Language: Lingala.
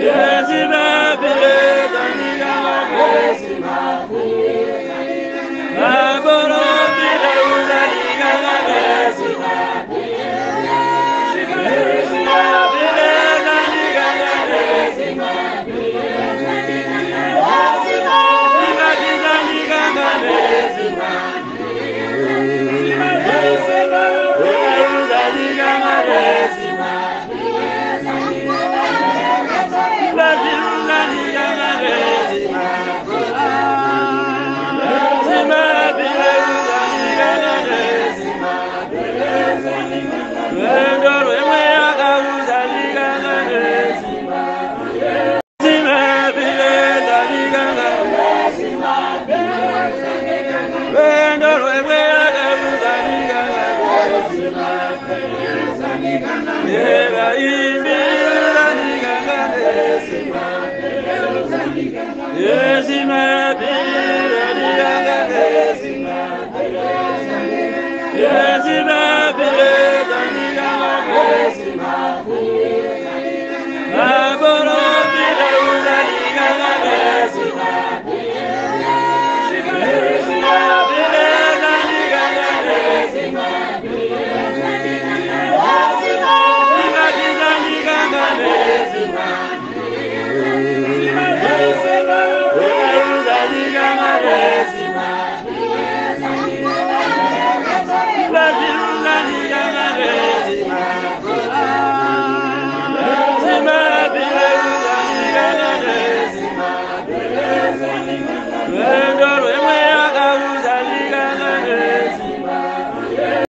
Yes, Yes, baby.